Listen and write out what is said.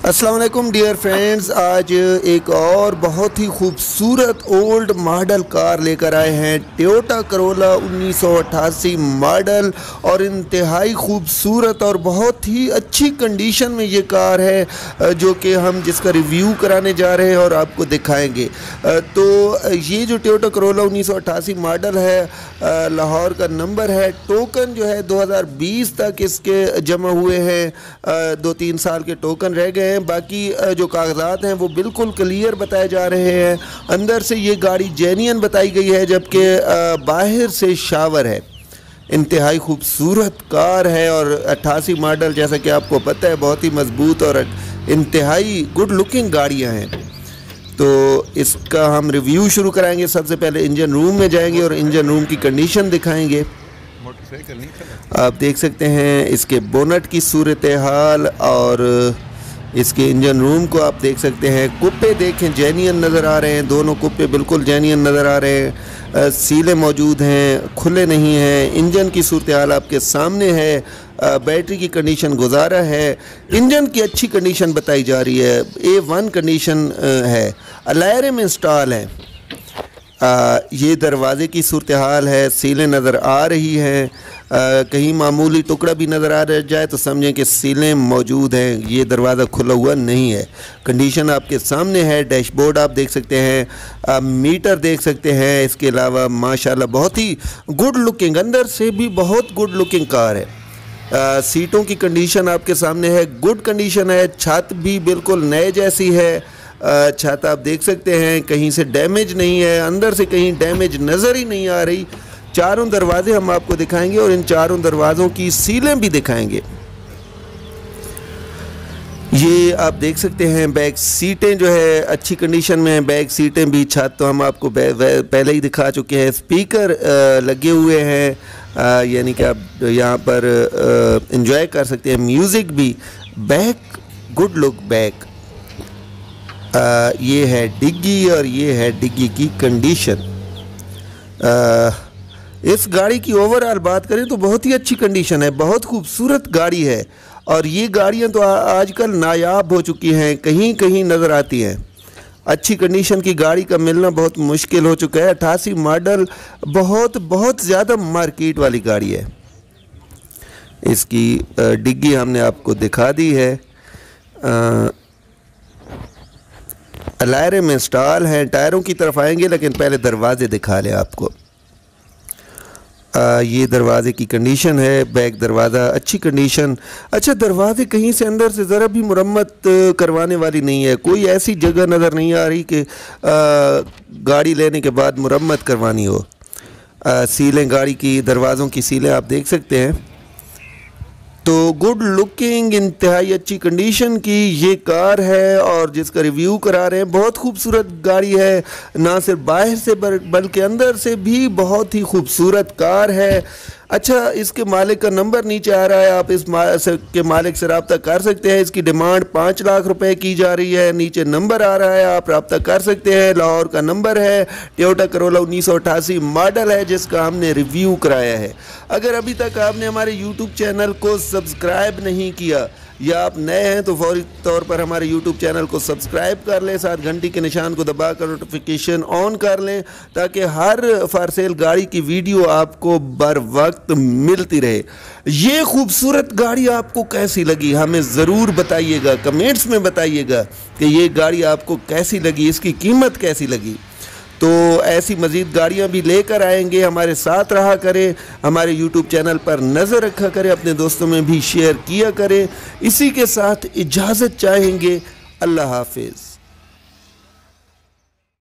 अस्सलाम वालेकुम dear friends. आज एक और बहुत ही खूबसूरत ओल्ड मॉडल कार लेकर आए हैं। Toyota Corolla 1988 model. और इंतहाई खूबसूरत और बहुत ही अच्छी कंडीशन में ये कार है, जो कि हम जिसका रिव्यू कराने जा रहे हैं और आपको दिखाएँगे। तो ये जो टोयोटा करोला 1988 मॉडल है लाहौर का नंबर है। टोकन जो है 2020 तक इसके जमा हुए हैं। दो तीन साल के टोकन रह गए हैं बाकी जो कागजात हैं वो बिल्कुल क्लियर बताए जा रहे हैं। अंदर से ये गाड़ी जेनियन बताई गई है जबकि बाहर से शावर है। इंतहाई खूबसूरत कार है और अट्ठासी मॉडल जैसा कि आपको पता है बहुत ही मज़बूत और इंतहाई गुड लुकिंग गाड़ियाँ हैं। तो इसका हम रिव्यू शुरू कराएँगे। सबसे पहले इंजन रूम में जाएँगे और इंजन रूम की कंडीशन दिखाएँगे। आप देख सकते हैं इसके बोनट की सूरत हाल और इसके इंजन रूम को आप देख सकते हैं। कुप्पे देखें, जैनियन नज़र आ रहे हैं। दोनों कुप्पे बिल्कुल जैनियन नज़र आ रहे हैं। सीले मौजूद हैं, खुले नहीं हैं। इंजन की सूरत हाल आपके सामने है। बैटरी की कंडीशन गुजारा है। इंजन की अच्छी कंडीशन बताई जा रही है। ए वन कंडीशन है। अलायरे में इंस्टॉल है। आ, ये दरवाज़े की सूरत हाल है सीलें नज़र आ रही हैं। कहीं मामूली टुकड़ा भी नज़र आ जाए तो समझें कि सीलें मौजूद हैं ये दरवाज़ा खुला हुआ नहीं है। कंडीशन आपके सामने है डैशबोर्ड आप देख सकते हैं आप मीटर देख सकते हैं इसके अलावा माशाल्लाह बहुत ही गुड लुकिंग अंदर से भी बहुत गुड लुकिंग कार है। आ, सीटों की कंडीशन आपके सामने है गुड कंडीशन है छत भी बिल्कुल नए जैसी है। छत आप देख सकते हैं, कहीं से डैमेज नहीं है, अंदर से कहीं डैमेज नज़र ही नहीं आ रही। चारों दरवाजे हम आपको दिखाएँगे और इन चारों दरवाज़ों की सीलें भी दिखाएँगे। ये आप देख सकते हैं बैक सीटें जो है, अच्छी कंडीशन में हैं बैक सीटें भी छत तो हम आपको पहले ही दिखा चुके हैं। स्पीकर लगे हुए हैं यानी कि आप यहाँ पर इंजॉय कर सकते हैं। म्यूज़िक भी बैक गुड लुक बैक ये है डिग्गी और ये है डिग्गी की कंडीशन। इस गाड़ी की ओवरऑल बात करें तो बहुत ही अच्छी कंडीशन है, बहुत खूबसूरत गाड़ी है और ये गाड़ियाँ तो आजकल नायाब हो चुकी हैं कहीं कहीं नज़र आती हैं। अच्छी कंडीशन की गाड़ी का मिलना बहुत मुश्किल हो चुका है अट्ठासी मॉडल, बहुत बहुत ज़्यादा मार्केट वाली गाड़ी है। इसकी डिग्गी हमने आपको दिखा दी है। अलायरे में स्टॉल हैं टायरों की तरफ़ आएँगे लेकिन पहले दरवाजे दिखा लें आपको। आ, ये दरवाज़े की कंडीशन है बैक दरवाज़ा अच्छी कंडीशन अच्छा दरवाज़े कहीं से अंदर से ज़रा भी मुरम्मत करवाने वाली नहीं है। कोई ऐसी जगह नज़र नहीं आ रही कि गाड़ी लेने के बाद मुरम्मत करवानी हो। आ, सीलें गाड़ी की दरवाज़ों की सीलें आप देख सकते हैं। तो गुड लुकिंग इंतहाई अच्छी कंडीशन की ये कार है और जिसका रिव्यू करा रहे हैं, बहुत खूबसूरत गाड़ी है। ना सिर्फ़ बाहर से बल्कि अंदर से भी बहुत ही खूबसूरत कार है। अच्छा इसके मालिक का नंबर नीचे आ रहा है आप इस मा, के मालिक से रबता कर सकते हैं। इसकी डिमांड पाँच लाख रुपए की जा रही है। नीचे नंबर आ रहा है आप रबता कर सकते हैं। लाहौर का नंबर है टोयोटा करोला उन्नीस सौ अठासी मॉडल है जिसका हमने रिव्यू कराया है। अगर अभी तक आपने हमारे यूट्यूब चैनल को सब्सक्राइब नहीं किया या आप नए हैं तो फौरी तौर पर हमारे यूट्यूब चैनल को सब्सक्राइब कर लें, साथ घंटी के निशान को दबाकर नोटिफिकेशन ऑन कर लें, ताकि हर फारसेल गाड़ी की वीडियो आपको बर वक्त मिलती रहे। ये खूबसूरत गाड़ी आपको कैसी लगी, हमें ज़रूर बताइएगा, कमेंट्स में बताइएगा कि ये गाड़ी आपको कैसी लगी, इसकी कीमत कैसी लगी। तो ऐसी मज़ीद गाड़ियाँ भी लेकर आएँगे, हमारे साथ रहा करें, हमारे यूट्यूब चैनल पर नज़र रखा करें, अपने दोस्तों में भी शेयर किया करें। इसी के साथ इजाज़त चाहेंगे, अल्लाह हाफिज़।